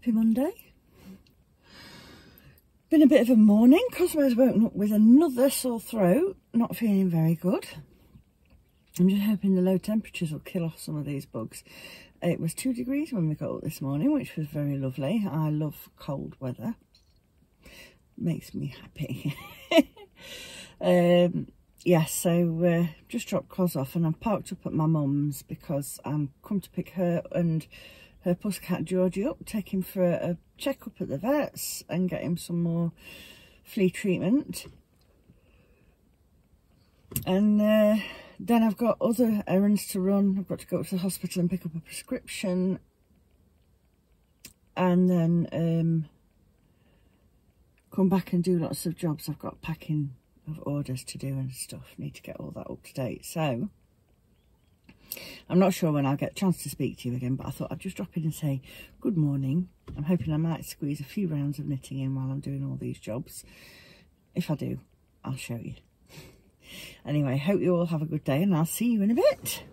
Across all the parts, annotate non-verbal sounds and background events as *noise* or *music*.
Happy Monday. Been a bit of a morning. Cosmo's woken up with another sore throat, not feeling very good. I'm just hoping the low temperatures will kill off some of these bugs. It was two degrees when we got up this morning, which was very lovely. I love cold weather. Makes me happy. *laughs* um, yes, yeah, so uh, just dropped Cos off and I'm parked up at my mum's because I'm come to pick her and her pussycat Georgie up, take him for a, check-up at the vets and get him some more flea treatment. And uh, then I've got other errands to run. I've got to go to the hospital and pick up a prescription. And then um, come back and do lots of jobs. I've got packing of orders to do and stuff. Need to get all that up to date. So I'm not sure when I'll get a chance to speak to you again, but I thought I'd just drop in and say good morning. I'm hoping I might squeeze a few rounds of knitting in while I'm doing all these jobs. If I do, I'll show you. *laughs* anyway, hope you all have a good day and I'll see you in a bit.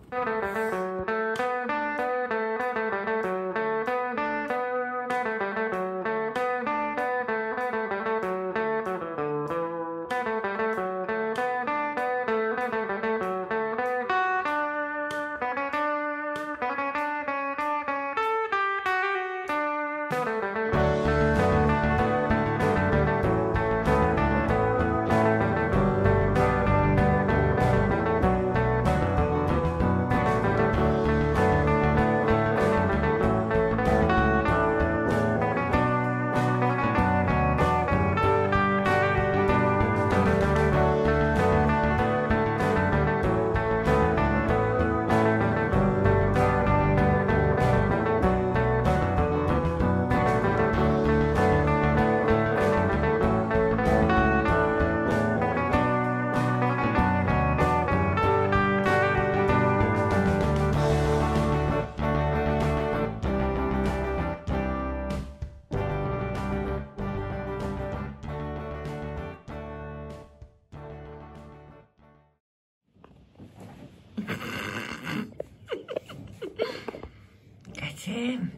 Him.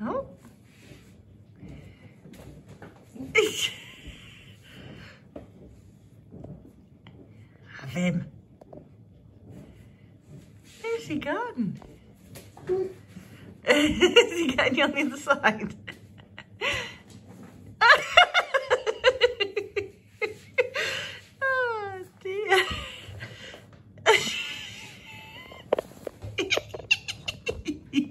Oh. Have him. Where's he gone? Is he getting on the other side? I've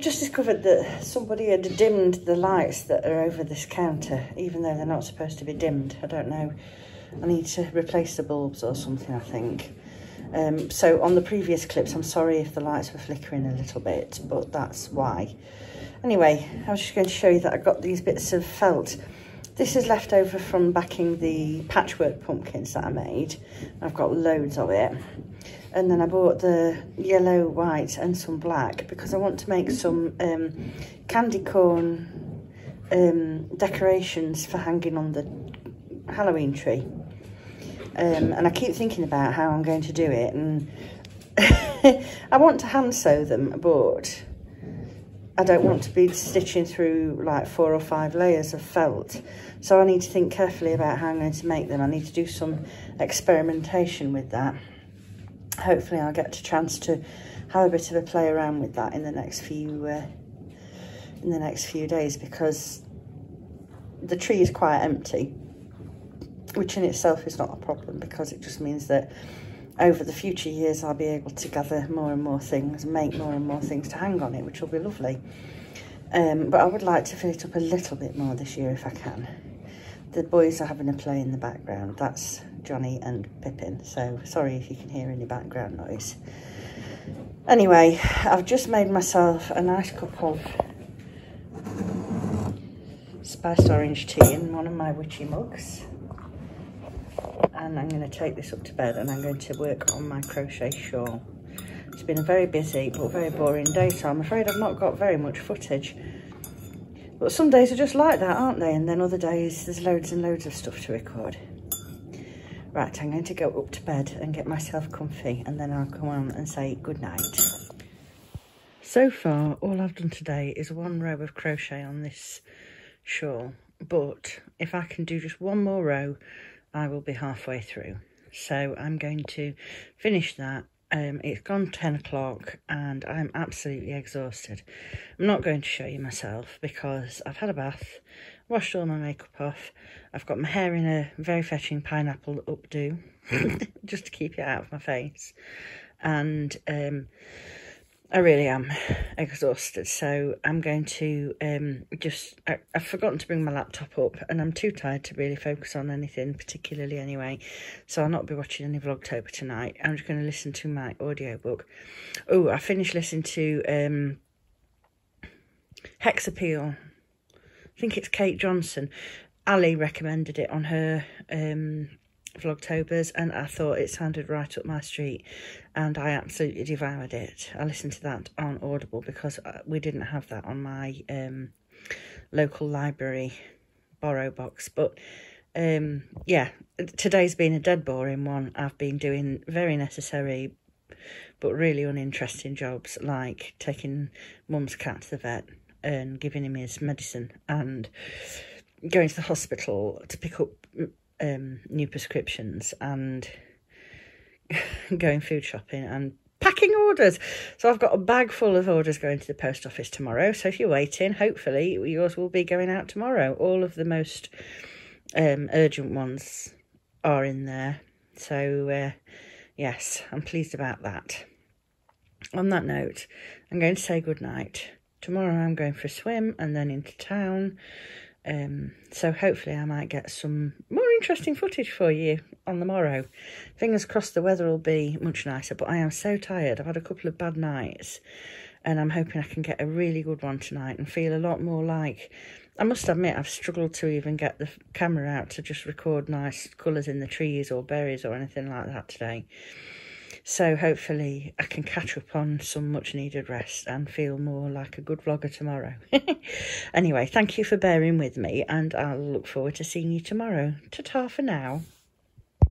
just discovered that somebody had dimmed the lights that are over this counter, even though they're not supposed to be dimmed. I don't know. I need to replace the bulbs or something, I think. Um, so on the previous clips, I'm sorry if the lights were flickering a little bit, but that's why. Anyway, I was just going to show you that I got these bits of felt. This is left over from backing the patchwork pumpkins that I made. I've got loads of it and then I bought the yellow, white and some black because I want to make some um, candy corn um, decorations for hanging on the Halloween tree. Um, and I keep thinking about how I'm going to do it and *laughs* I want to hand sew them but I don't want to be stitching through like four or five layers of felt. So I need to think carefully about how I'm going to make them. I need to do some experimentation with that. Hopefully I'll get a chance to have a bit of a play around with that in the next few uh, in the next few days because the tree is quite empty which in itself is not a problem because it just means that over the future years I'll be able to gather more and more things make more and more things to hang on it which will be lovely um, but I would like to fill it up a little bit more this year if I can the boys are having a play in the background that's Johnny and Pippin. So sorry if you can hear any background noise. Anyway, I've just made myself a nice cup of spiced orange tea in one of my witchy mugs. And I'm going to take this up to bed and I'm going to work on my crochet shawl. It's been a very busy but very boring day, so I'm afraid I've not got very much footage. But some days are just like that, aren't they? And then other days there's loads and loads of stuff to record. Right, I'm going to go up to bed and get myself comfy and then I'll come on and say good night. So far, all I've done today is one row of crochet on this shawl. But if I can do just one more row, I will be halfway through. So I'm going to finish that. Um, it's gone 10 o'clock and I'm absolutely exhausted. I'm not going to show you myself because I've had a bath, washed all my makeup off. I've got my hair in a very fetching pineapple updo *laughs* just to keep it out of my face. And um, I really am exhausted, so I'm going to um, just... I, have forgotten to bring my laptop up, and I'm too tired to really focus on anything particularly anyway, so I'll not be watching any Vlogtober tonight. I'm just going to listen to my audiobook. Oh, I finished listening to um, Hex Appeal. I think it's Kate Johnson. Ali recommended it on her... Um, Vlogtobers and I thought it sounded right up my street and I absolutely devoured it. I listened to that on Audible because uh, we didn't have that on my um, local library borrow box. But um, yeah, today's been a dead boring one. I've been doing very necessary but really uninteresting jobs like taking mum's cat to the vet and giving him his medicine and going to the hospital to pick up um, new prescriptions and *laughs* going food shopping and packing orders. So I've got a bag full of orders going to the post office tomorrow. So if you're waiting, hopefully yours will be going out tomorrow. All of the most um, urgent ones are in there. So uh, yes, I'm pleased about that. On that note, I'm going to say good night. Tomorrow I'm going for a swim and then into town. Um, so hopefully I might get some more interesting footage for you on the morrow. Fingers crossed the weather will be much nicer, but I am so tired. I've had a couple of bad nights and I'm hoping I can get a really good one tonight and feel a lot more like... I must admit, I've struggled to even get the camera out to just record nice colours in the trees or berries or anything like that today. So hopefully I can catch up on some much needed rest and feel more like a good vlogger tomorrow. *laughs* anyway, thank you for bearing with me and I'll look forward to seeing you tomorrow. Ta-ta for now.